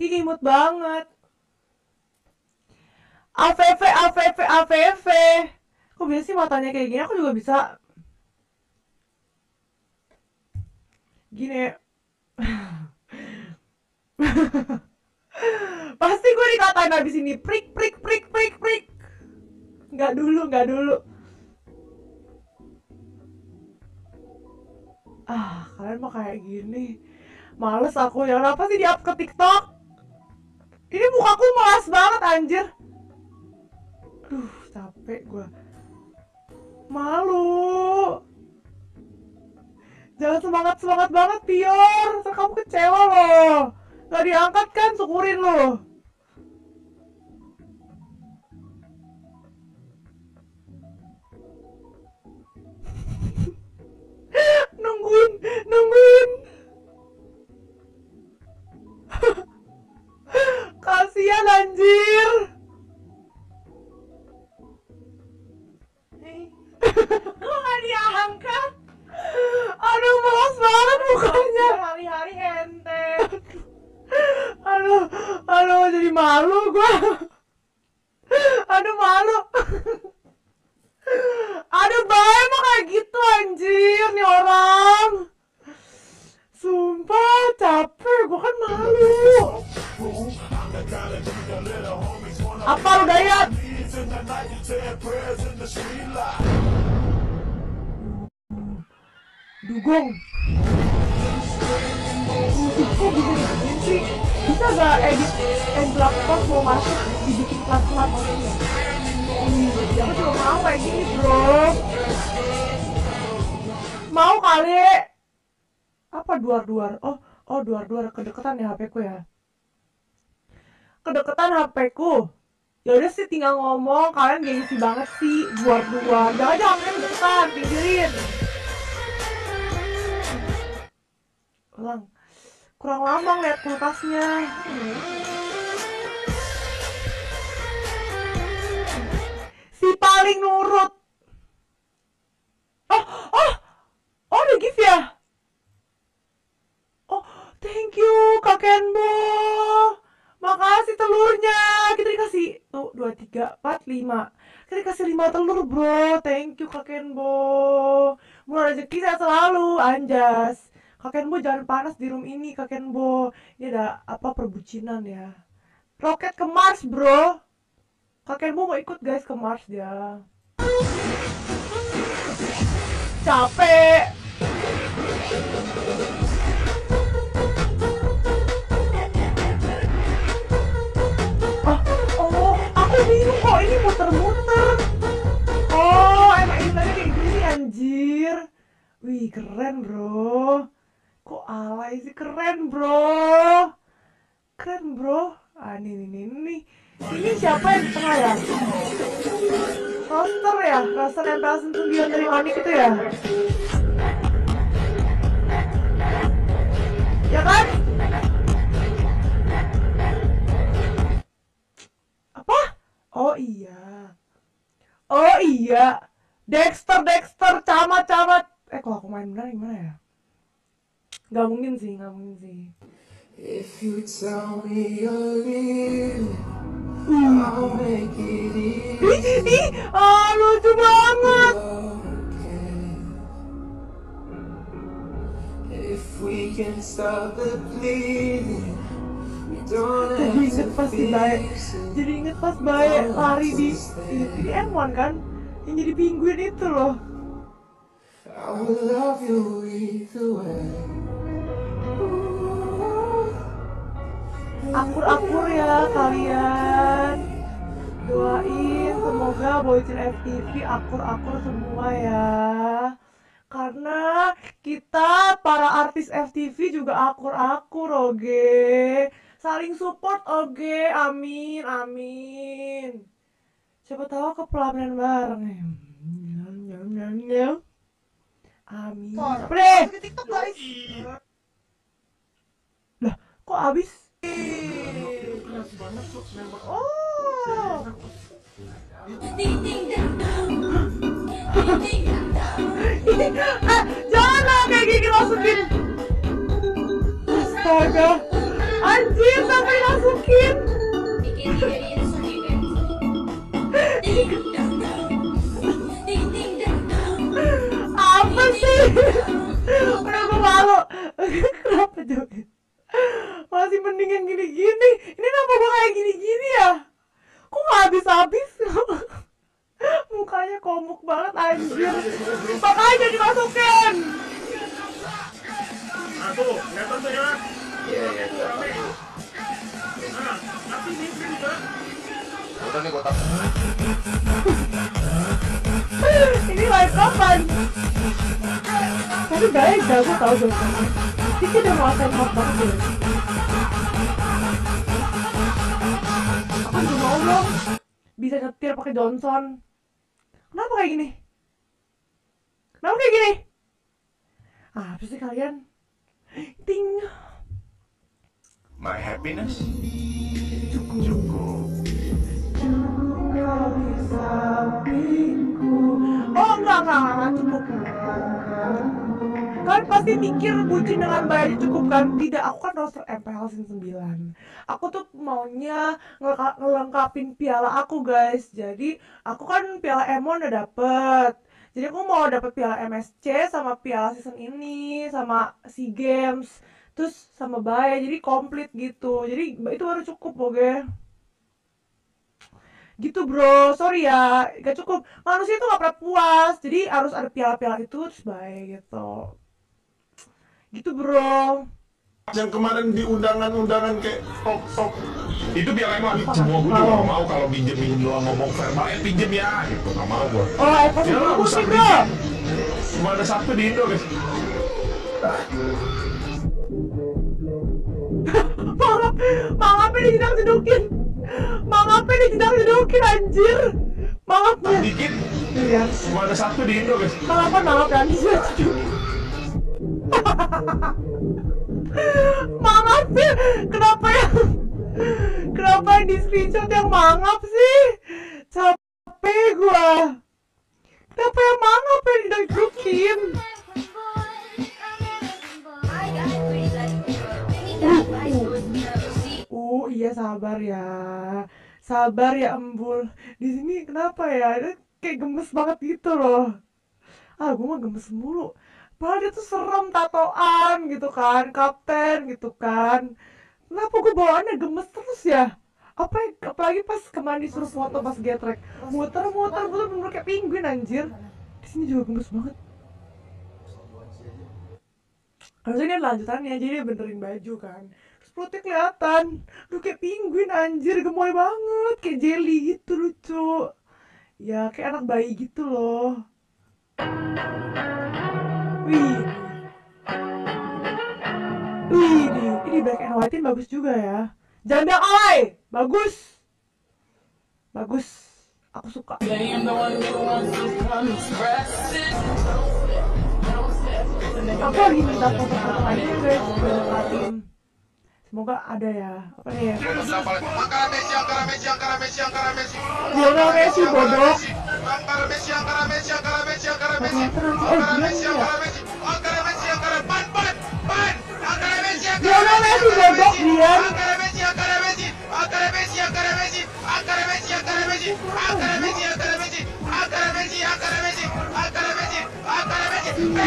Ih, imut banget. AVV, AVV, AVV. Kok bisa sih matanya kayak gini? Aku juga bisa. Gini. Pasti gue dikatain habis ini prik prik prik prik prik. Nggak dulu, nggak dulu. Ah, kalian mah kayak gini. Males aku ya. Kenapa sih di-up ke TikTok? Ini mukaku malas banget anjir. Duh, capek gue. Malu. Jangan semangat-semangat banget, Pior. Kamu kecewa loh. Gak diangkat kan, syukurin loh. Nungguin, nungguin. Kasian anjir. Kok gak diangkat? Aduh, malas banget mukanya. Hari-hari ente. Aduh, aduh, jadi malu gua. Aduh, malu. Aduh, bae emang kayak gitu anjir nih orang. Sumpah, capek. Gua kan malu. Apa lu Dayat? Dugong. Bisa dibikin sih? Bisa gak edit pas mau masuk dibikin? Ih, aku juga mau kayak gini bro. Mau kali? Apa duar-duar? Oh, oh duar-duar kedeketan ya HP ku ya. Kedeketan HP ku. Ya udah sih tinggal ngomong, kalian gengsi banget sih duar-duar. Jangan jangan kalian deketan, pinggirin. Ulang. Kurang lama ngeliat kulkasnya. Si paling nurut. Oh, oh, udah gift ya? Oh, thank you, Kak Kenbo. Makasih telurnya. Kita dikasih tuh dua tiga empat lima. Kita dikasih lima telur bro. Thank you Kak Kenbo. Murah rezeki saya selalu. Anjas. Kak Kenbo jangan panas di room ini Kak Kenbo. Ini ada apa perbucinan ya. Roket ke Mars bro. Kak Kenbo mau ikut guys ke Mars dia. Capek. Keren bro. Ah, ini, ini, ini. Ini siapa yang tengah ya? Roster ya? Roster nempel sentuh dari Onik itu ya? Ya kan? Apa? Oh iya. Oh iya. Dexter, Dexter, camat, camat. Eh kalau aku main benar gimana ya? Gak mungkin sih, gak mungkin sih. If you tell me you're leaving, I'll make it easy ah lucu banget. If we can stop the bleeding, we don't Jadi have inget to pas fix it. jadi inget pas Bae lari di, di, di M1 kan? Yang jadi penguin itu loh. I will love you either way. Akur-akur ya kalian. Doain semoga Boycin FTV akur-akur semua ya. Karena kita para artis FTV juga akur-akur oge. Saling support oge. Amin, amin. Siapa tahu ke pelaminan bareng ya. Amin. Guys. Lah, kok habis? Canım gibi nasıl bir Instagram? Antiye sabır nasıl kim? Masih mending yang gini-gini ini nama gue kayak gini-gini ya kok nggak habis-habis mukanya komuk banget anjir makanya dimasukin tuh, kelihatan tuh ya. Iya, iya, iya. Nah, ini juga. Udah nih kotak. ini live kapan tapi baik jago tau jago Kiki udah nguasain hot banget bisa nyetir pakai Johnson kenapa kayak gini kenapa kayak gini ah, apa sih kalian ting My happiness. Oh enggak, enggak, enggak, enggak cukup Kalian pasti mikir bucin dengan bayar cukup kan? Tidak, aku kan roster MPL season 9 Aku tuh maunya ngelengka- ngelengkapin piala aku guys. Jadi aku kan piala M1 udah dapet. Jadi aku mau dapet piala MSC sama piala season ini Sama SEA Games Terus sama Baya, jadi komplit gitu. Jadi itu baru cukup oke? Gitu bro. Sorry ya gak cukup. Manusia itu gak pernah puas. Jadi harus ada piala-piala itu terus baik gitu gitu bro. Yang kemarin di undangan-undangan kayak top top itu biar emang semua gue juga gak mau kalau minjem doang ngomong verbal eh pinjem ya gitu. Gak mau gue oh ya sebelum usah musik bro. cuma ada satu di Indo guys. Mangap mangapnya dijedak jedukin mangapnya dijedak jedukin anjir. Mangapnya. Dikit. Iya. Cuma ada satu di Indo guys. Mangapan mangap dan dijedak jedukin mangapnya kenapa ya kenapa yang di screenshot yang mangap sih capek gua kenapa yang mangap yang dijedak jedukin Uh, iya sabar ya. Sabar ya Embul. Di sini kenapa ya? Kayak gemes banget gitu loh. Ah, gue mah gemes mulu. Padahal dia tuh serem tatoan gitu kan, kapten gitu kan. Kenapa gue bawaannya gemes terus ya? Apa apalagi pas kemarin disuruh foto pas getrek. Muter-muter muter bener kayak penguin anjir. Di sini juga gemes banget. Harusnya ini lanjutannya, jadi dia benerin baju kan Terus perutnya kelihatan Duh kayak penguin anjir, gemoy banget Kayak jelly gitu lucu Ya kayak anak bayi gitu loh Wih Wih, ini, ini black and white bagus juga ya bilang alay, bagus Bagus, aku suka Aku lagi minta foto-foto aja guys. Semoga ada ya. Apa nih ya? Lionel Messi bodoh. Oh, dia nih ya. দিলেন